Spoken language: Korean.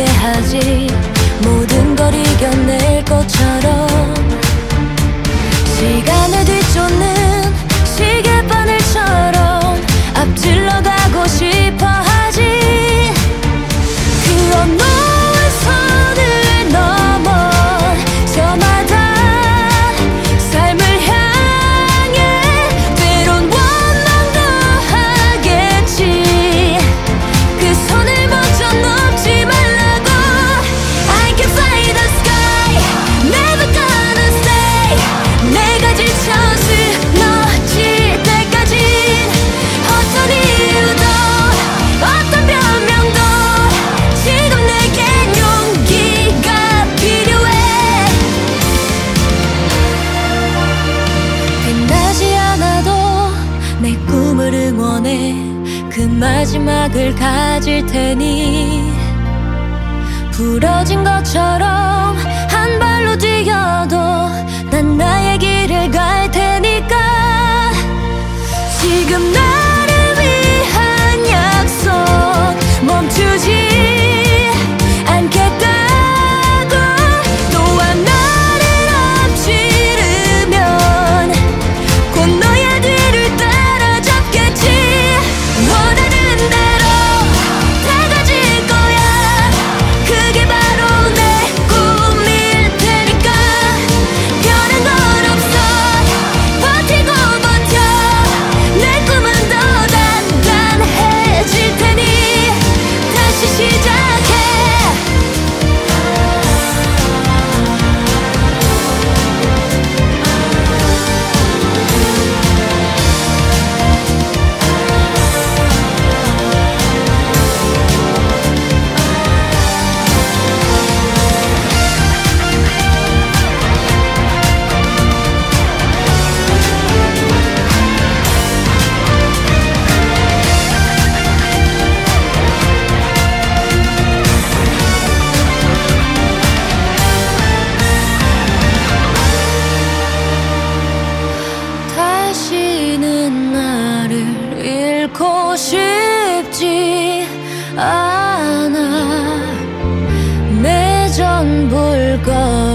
함께 하지 모든 걸 이겨낼 것처럼 시간을 뒤 너를 응원해 그 마지막을 가질 테니. 부러진 것처럼 한 발로 뛰어도 난 나의 길을 갈 테니까. 지금 나 않아 내 전 볼 것.